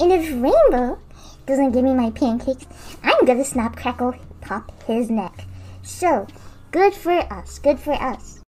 And if Rainbow doesn't give me my pancakes, I'm gonna snap, crackle, pop his neck. So, good for us, good for us.